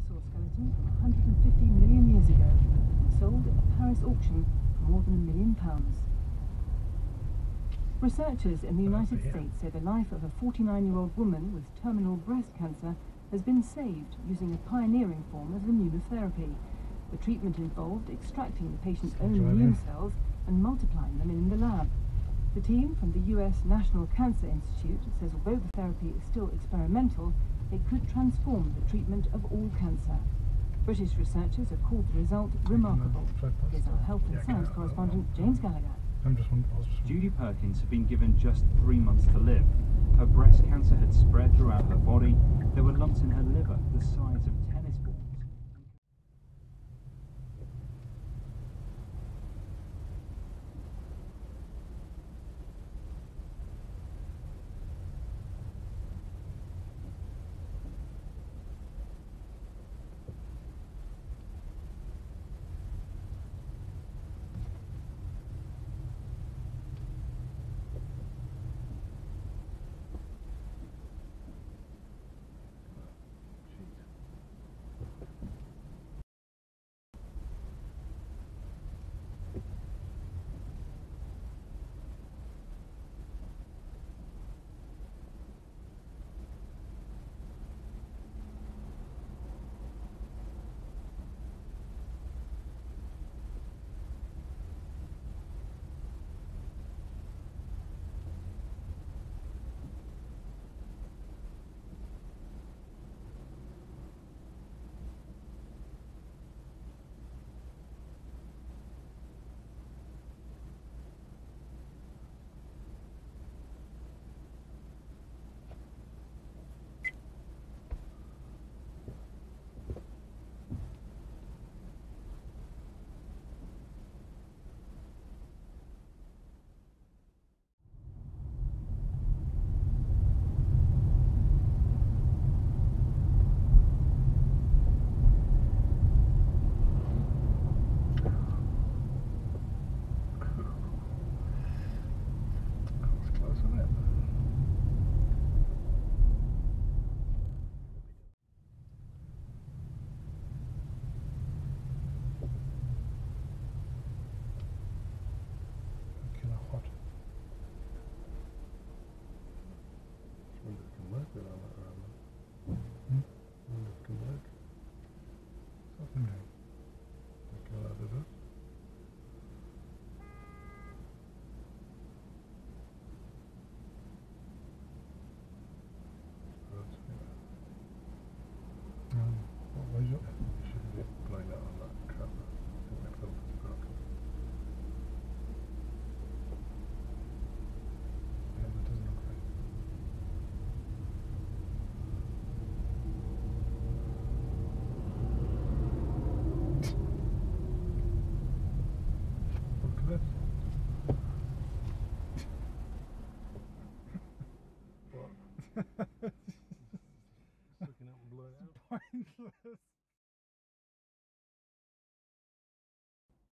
dinosaur skeleton from 150 million years ago and sold at a Paris auction for more than a million pounds. Researchers in the United States say the life of a 49-year-old woman with terminal breast cancer has been saved using a pioneering form of immunotherapy. The treatment involved extracting the patient's own immune cells and multiplying them in the lab. The team from the US National Cancer Institute says although the therapy is still experimental, it could transform the treatment of all cancer. British researchers have called the result remarkable. Here's our health and yeah, science correspondent James Gallagher. I'm just one, just Judy Perkins had been given just three months to live. Her breast cancer had spread throughout her body. There were lumps in her liver the size of 10. Pointless.